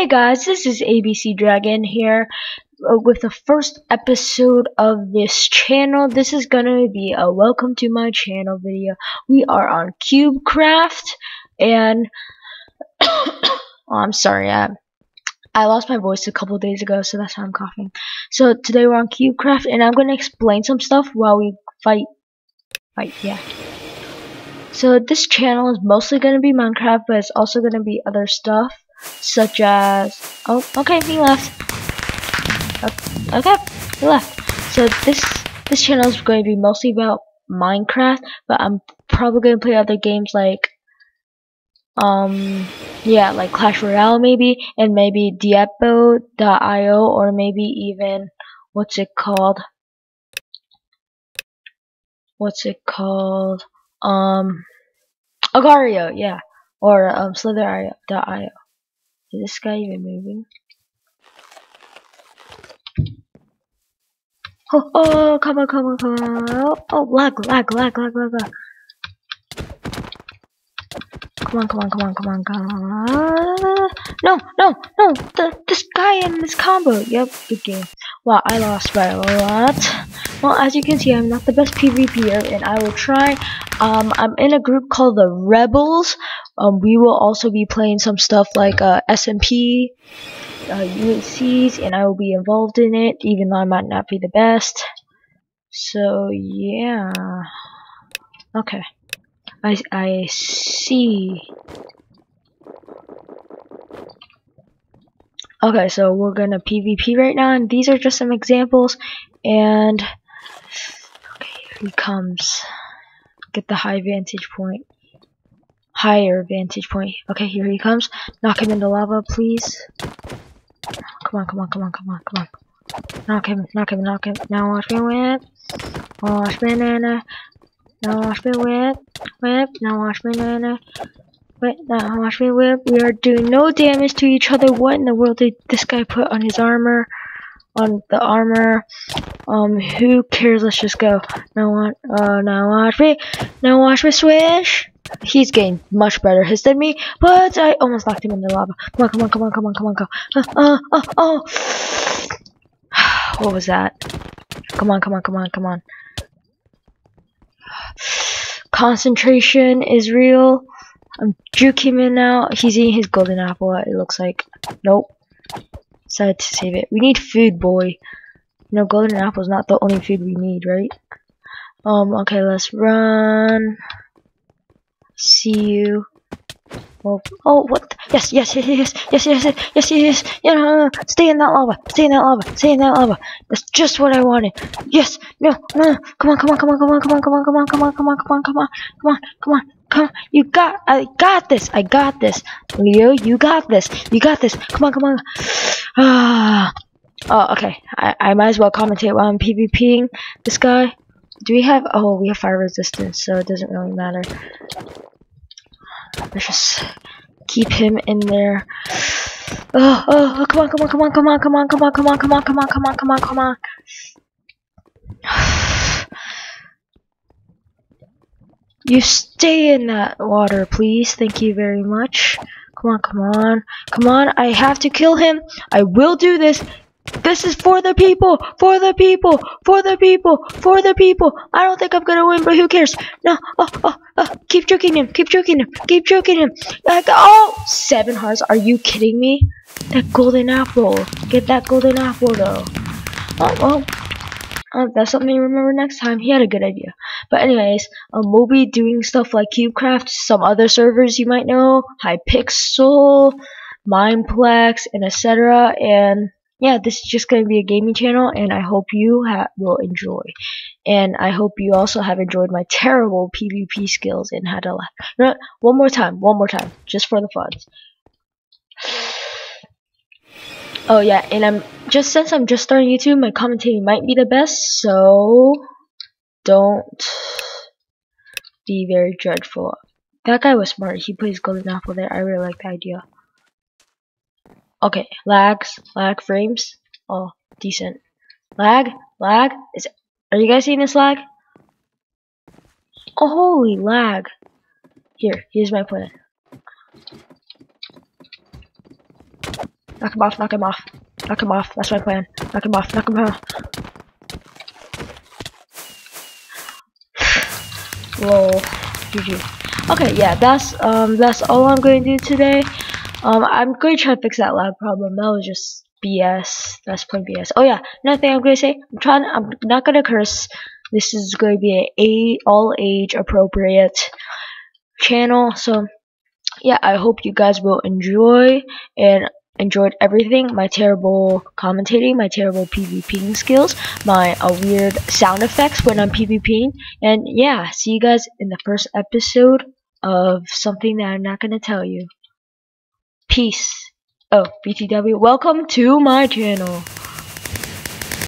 Hey guys, this is ABC Dragon here uh, with the first episode of this channel. This is gonna be a welcome to my channel video. We are on CubeCraft and oh, I'm sorry, I, I lost my voice a couple days ago, so that's why I'm coughing. So today we're on CubeCraft and I'm gonna explain some stuff while we fight. Fight, yeah. So this channel is mostly gonna be Minecraft, but it's also gonna be other stuff such as oh okay he left. Okay he left. So this this channel is going to be mostly about Minecraft but I'm probably going to play other games like um yeah like Clash Royale maybe and maybe Diep.io or maybe even what's it called? What's it called? Um Agar.io yeah. Or um Slither.io is this guy even moving? Oh, oh, come on, come on, come on. Oh, lag, lag, lag, lag, lag, lag. Come on, come on, come on, come on, come on. No, no, no. The, this guy in this combo. Yep, good game. Wow, I lost by a lot. Well, as you can see, I'm not the best PvPer, and I will try. Um, I'm in a group called the Rebels, um, we will also be playing some stuff like uh, SMP, uh, UHCs, and I will be involved in it, even though I might not be the best. So yeah, okay. I I see. Okay, so we're gonna PvP right now, and these are just some examples. And okay, here he comes. Get the high vantage point higher vantage point. Okay, here he comes. Knock him into lava, please. Come on, come on, come on, come on, come on. Knock him, knock him, knock him. Now watch me whip. Watch me nana. Now watch me whip. Whip. Now watch me nana. Wait, now watch me whip. We are doing no damage to each other. What in the world did this guy put on his armor? On the armor. Um, who cares? Let's just go. Now watch, uh, now watch me. Now watch me swish. He's getting much better hits than me, but I almost knocked him in the lava. Come on, come on, come on, come on, come on, come on. Uh, uh, uh, oh. what was that? Come on, come on, come on, come on. Concentration is real. I'm juke him in now. He's eating his golden apple, it looks like. Nope. Decided to save it. We need food, boy. You know, golden apple is not the only food we need, right? Um, okay, let's run see you. Oh, oh, what? Yes, yes, yes, yes, yes, yes, yes, yes, yes, yeah, no, no, stay in that lava, stay in that lava, stay in that lava. That's just what I wanted. Yes, no, no, come on, come on, come on, come on, come on, come on, come on, come on, come on, come on, come on, come on, come on, come. You got, I got this, I got this. Leo, you got this, you got this. Come on, come on. Ah. Oh, okay. I, I might as well commentate while I'm PvPing this guy. Do we have, oh, we have fire resistance, so it doesn't really matter. Let's just keep him in there. Oh, oh, oh, come on, come on, come on, come on, come on, come on, come on, come on, come on, come on, come on, come on. You stay in that water, please. Thank you very much. Come on, come on, come on. I have to kill him. I will do this. This is for the people, for the people, for the people, for the people. I don't think I'm gonna win, but who cares? No, oh, oh, oh. keep joking him, keep joking him, keep joking him. Like, oh, seven hearts. Are you kidding me? That golden apple. Get that golden apple though. Oh well. Uh, that's something to remember next time. He had a good idea. But anyways, um, we'll be doing stuff like CubeCraft, some other servers you might know, Hypixel, Mineplex, and etc. And yeah, this is just going to be a gaming channel, and I hope you will enjoy. And I hope you also have enjoyed my terrible PvP skills and how to laugh. No, one more time, one more time, just for the fun. Oh yeah, and I'm just since I'm just starting YouTube, my commentating might be the best, so don't be very dreadful. That guy was smart. He plays Golden Apple there. I really like the idea. Okay, lags, lag frames. Oh, decent. Lag, lag. Is are you guys seeing this lag? Oh, holy lag. Here, here's my plan. Knock him off, knock him off. Knock him off. That's my plan. Knock him off, knock him off. Lol. GG. Okay, yeah, that's um that's all I'm going to do today. Um I'm going to try to fix that lag problem. That was just BS. That's plain BS. Oh yeah, another thing I'm going to say. I'm trying. I'm not going to curse. This is going to be a all age appropriate channel. So yeah, I hope you guys will enjoy and enjoyed everything my terrible commentating my terrible pvping skills my uh, weird sound effects when i'm pvping and yeah see you guys in the first episode of something that i'm not going to tell you peace. Oh btw welcome to my channel